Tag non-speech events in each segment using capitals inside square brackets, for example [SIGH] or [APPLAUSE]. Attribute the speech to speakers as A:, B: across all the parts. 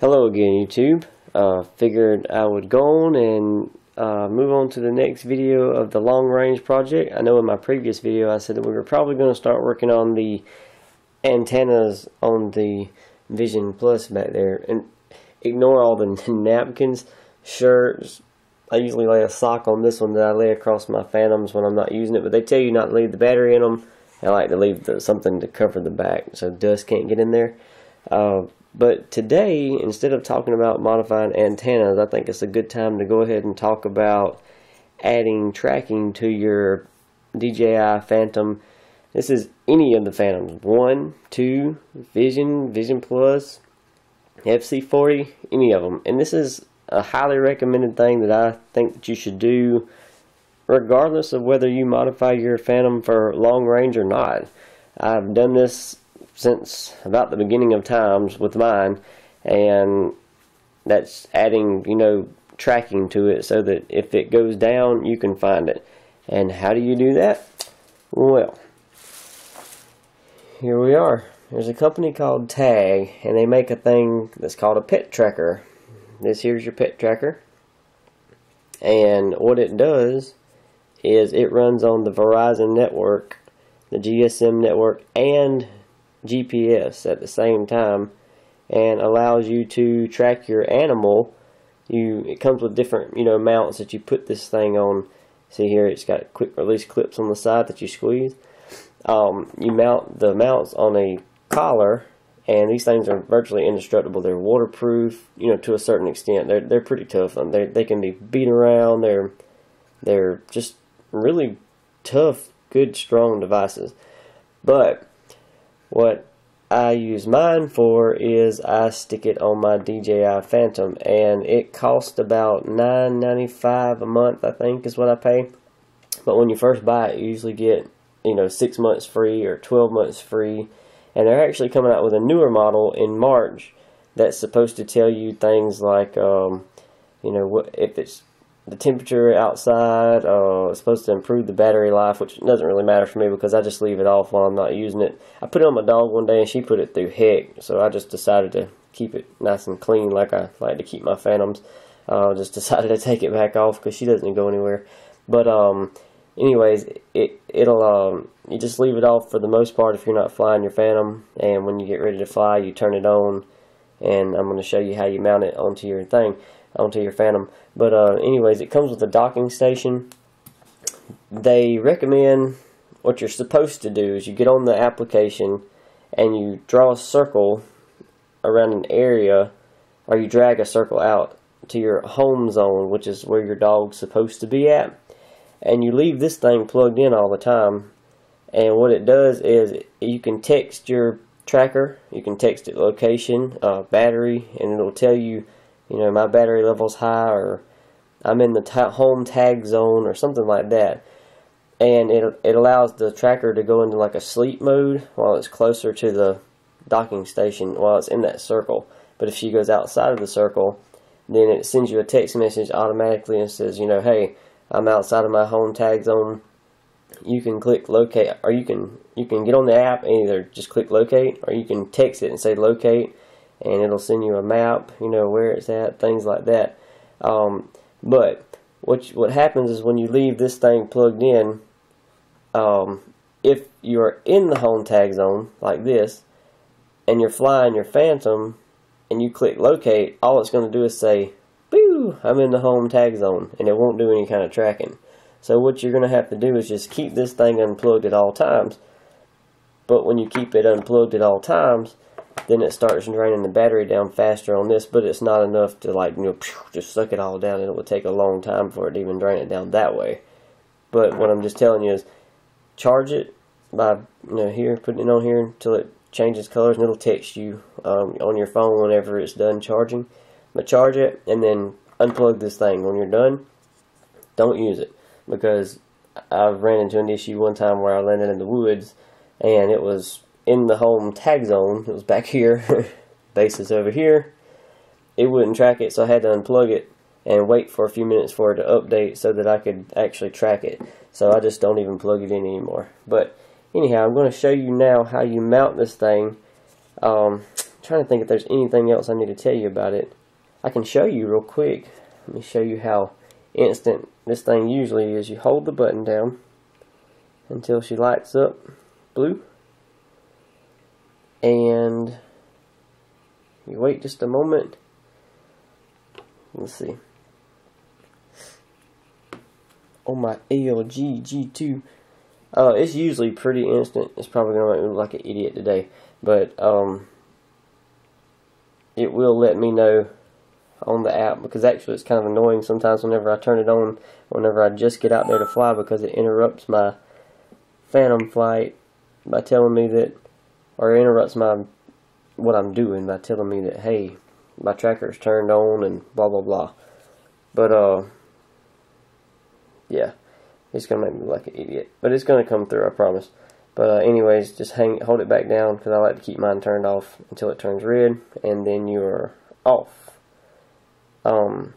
A: Hello again YouTube. Uh, figured I would go on and uh, move on to the next video of the long range project. I know in my previous video I said that we were probably going to start working on the antennas on the Vision Plus back there. And ignore all the [LAUGHS] napkins, shirts. I usually lay a sock on this one that I lay across my Phantoms when I'm not using it. But they tell you not to leave the battery in them. I like to leave the, something to cover the back so dust can't get in there. Uh, but today, instead of talking about modifying antennas, I think it's a good time to go ahead and talk about adding tracking to your DJI Phantom. This is any of the Phantoms. 1, 2, Vision, Vision Plus, FC40, any of them. And this is a highly recommended thing that I think that you should do regardless of whether you modify your Phantom for long range or not. I've done this since about the beginning of times with mine and that's adding you know tracking to it so that if it goes down you can find it. And how do you do that? Well here we are. There's a company called TAGG and they make a thing that's called a pet tracker. This here's your pet tracker. And what it does is it runs on the Verizon network the GSM network and GPS at the same time and allows you to track your animal. You It comes with different you know mounts that you put this thing on. See here, it's got quick release clips on the side that you squeeze. Um, you mount the mounts on a collar, and these things are virtually indestructible. They're waterproof, you know, to a certain extent. They're they're pretty tough. They they can be beat around. They're they're just really tough, good, strong devices. But what I use mine for is I stick it on my DJI Phantom and it costs about $9.95 a month I think is what I pay. But when you first buy it you usually get you know 6 months free or 12 months free and they're actually coming out with a newer model in March that's supposed to tell you things like um, you know what if it's the temperature outside. Uh, supposed to improve the battery life, which doesn't really matter for me because I just leave it off while I'm not using it. I put it on my dog one day and she put it through heck, so I just decided to keep it nice and clean like I like to keep my Phantoms. Uh, just [LAUGHS] decided to take it back off because she doesn't go anywhere. But um, anyways, it it'll um, you just leave it off for the most part if you're not flying your Phantom, and when you get ready to fly, you turn it on, and I'm going to show you how you mount it onto your thing onto your Phantom. But uh, anyways, it comes with a docking station. They recommend what you're supposed to do is you get on the application and you draw a circle around an area or you drag a circle out to your home zone, which is where your dog's supposed to be at. And you leave this thing plugged in all the time. And what it does is you can text your tracker, you can text it location, uh, battery, and it'll tell you you know, my battery level's high or I'm in the home tag zone or something like that. And it, it allows the tracker to go into like a sleep mode while it's closer to the docking station while it's in that circle. But if she goes outside of the circle, then it sends you a text message automatically and says, you know, hey, I'm outside of my home tag zone. You can click locate, or you can you can get on the app and either just click locate, or you can text it and say locate, and it'll send you a map, you know, where it's at, things like that. Um, but what what happens is when you leave this thing plugged in, um, if you're in the home tag zone like this, and you're flying your Phantom, and you click locate, all it's going to do is say, "Boo! I'm in the home tag zone," and it won't do any kind of tracking. So what you're going to have to do is just keep this thing unplugged at all times. But when you keep it unplugged at all times, then it starts draining the battery down faster on this, but it's not enough to like, you know, just suck it all down. And it would take a long time for it to even drain it down that way. But what I'm just telling you is charge it by, you know, here, putting it on here until it changes colors and it'll text you um, on your phone whenever it's done charging. But charge it and then unplug this thing. When you're done, don't use it because I've ran into an issue one time where I landed in the woods and it was in the home tag zone. It was back here. [LAUGHS] Base is over here. It wouldn't track it, so I had to unplug it and wait for a few minutes for it to update so that I could actually track it. So I just don't even plug it in anymore. But anyhow, I'm going to show you now how you mount this thing. Um, [TSK] trying to think if there's anything else I need to tell you about it. I can show you real quick. Let me show you how instant this thing usually is. You hold the button down until she lights up blue. And you wait just a moment. Let's see. Oh my ALG G2. Uh, it's usually pretty instant. It's probably going to make me look like an idiot today. But, um, it will let me know on the app because actually it's kind of annoying sometimes whenever I turn it on whenever I just get out there to fly because it interrupts my phantom flight by telling me that or interrupts my what I'm doing by telling me that hey my tracker is turned on and blah blah blah. But uh yeah. It's gonna make me look like an idiot. But it's gonna come through I promise. But uh, anyways just hang hold it back down because I like to keep mine turned off until it turns red and then you're off. Um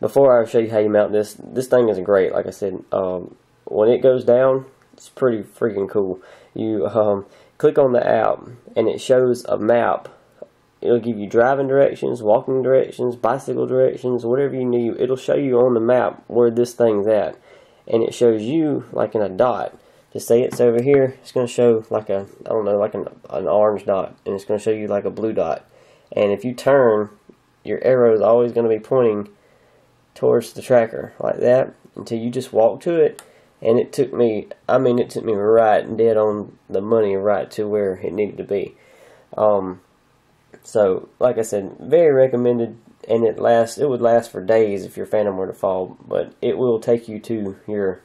A: before I show you how you mount this this thing is great like I said um when it goes down it's pretty freaking cool. You [LAUGHS] um click on the app and it shows a map. It'll give you driving directions walking directions bicycle directions whatever you need. It'll show you on the map where this thing's at. And it shows you like in a dot. To say it's over here. It's going to show like a I don't know like an, an orange dot. And it's going to show you like a blue dot. And if you turn your arrow is always going to be pointing towards the tracker like that until you just walk to it and it took me I mean it took me right and dead on the money right to where it needed to be. Um, so like I said very recommended and it lasts it would last for days if your phantom were to fall but it will take you to your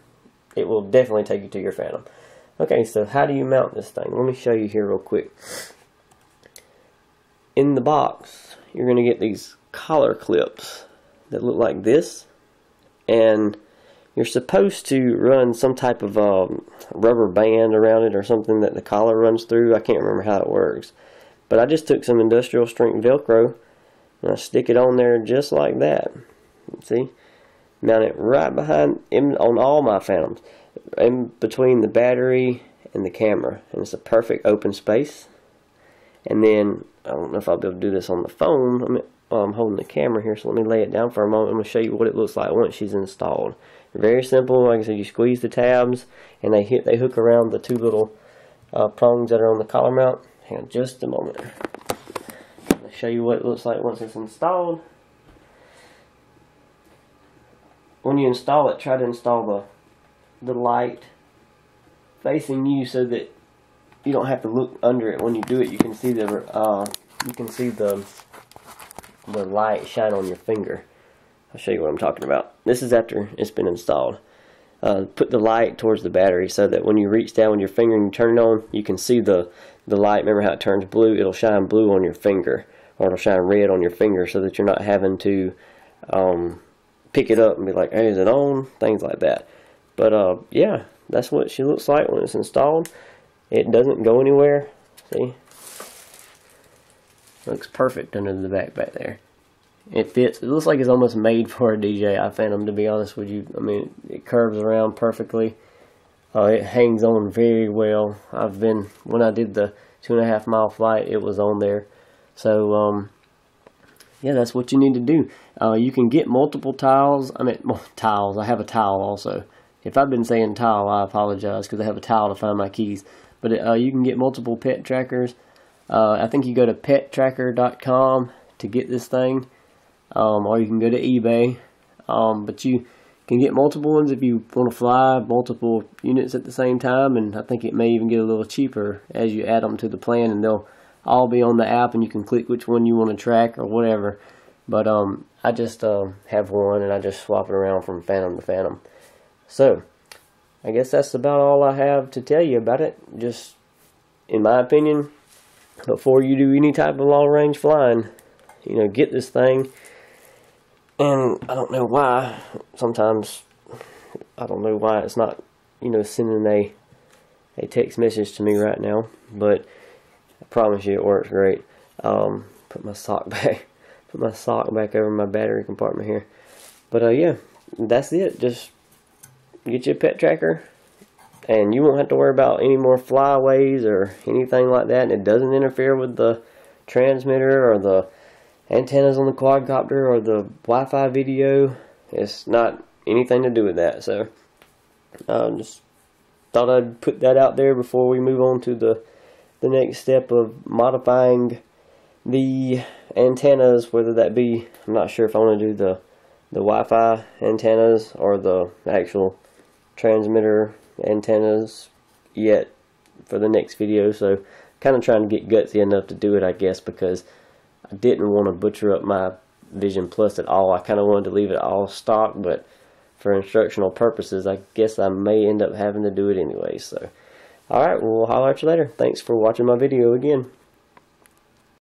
A: it will definitely take you to your phantom. Okay so how do you mount this thing? Let me show you here real quick. In the box you're going to get these collar clips that look like this and you're supposed to run some type of um, rubber band around it or something that the collar runs through. I can't remember how it works. But I just took some industrial strength Velcro and I stick it on there just like that. See? Mount it right behind, in, on all my Phantoms, in between the battery and the camera. And it's a perfect open space. And then, I don't know if I'll be able to do this on the phone. I'm, I'm holding the camera here, so let me lay it down for a moment. I'm going to show you what it looks like once she's installed. Very simple. Like I said, you squeeze the tabs, and they hit. They hook around the two little uh, prongs that are on the collar mount. Hang on, just a moment. I'll show you what it looks like once it's installed. When you install it, try to install the the light facing you so that you don't have to look under it when you do it. You can see the uh, you can see the the light shine on your finger. I'll show you what I'm talking about. This is after it's been installed. Uh, put the light towards the battery so that when you reach down with your finger and you turn it on, you can see the, the light. Remember how it turns blue? It'll shine blue on your finger, or it'll shine red on your finger so that you're not having to um, pick it up and be like, hey, is it on? Things like that. But uh, yeah, that's what she looks like when it's installed. It doesn't go anywhere. See? Looks perfect under the back back there. It fits. It looks like it's almost made for a DJI Phantom, to be honest with you. I mean, it curves around perfectly. Uh, it hangs on very well. I've been, when I did the two and a half mile flight, it was on there. So, um, yeah, that's what you need to do. Uh, you can get multiple tiles. I mean, [LAUGHS] well, tiles. I have a tile also. If I've been saying tile, I apologize because I have a tile to find my keys. But uh, you can get multiple pet trackers. Uh, I think you go to pettracker.com to get this thing um, or you can go to eBay. Um, but you can get multiple ones if you want to fly multiple units at the same time, and I think it may even get a little cheaper as you add them to the plan, and they'll all be on the app, and you can click which one you want to track or whatever. But um, I just uh, have one, and I just swap it around from Phantom to Phantom. So, I guess that's about all I have to tell you about it. Just, in my opinion, before you do any type of long range flying, you know, get this thing and I don't know why. Sometimes I don't know why it's not, you know, sending a a text message to me right now. But I promise you, it works great. Um, put my sock [LAUGHS] back, put my sock back over my battery compartment here. But uh, yeah, that's it. Just get your pet tracker, and you won't have to worry about any more flyaways or anything like that. And it doesn't interfere with the transmitter or the antennas on the quadcopter or the Wi-Fi video. It's not anything to do with that. So uh, just thought I'd put that out there before we move on to the the next step of modifying the antennas, whether that be I'm not sure if I want to do the the Wi-Fi antennas or the actual transmitter antennas yet for the next video. So kind of trying to get gutsy enough to do it, I guess, because I didn't want to butcher up my Vision Plus at all. I kind of wanted to leave it all stock, but for instructional purposes, I guess I may end up having to do it anyway. So, alright, we'll holler at you later. Thanks for watching my video again.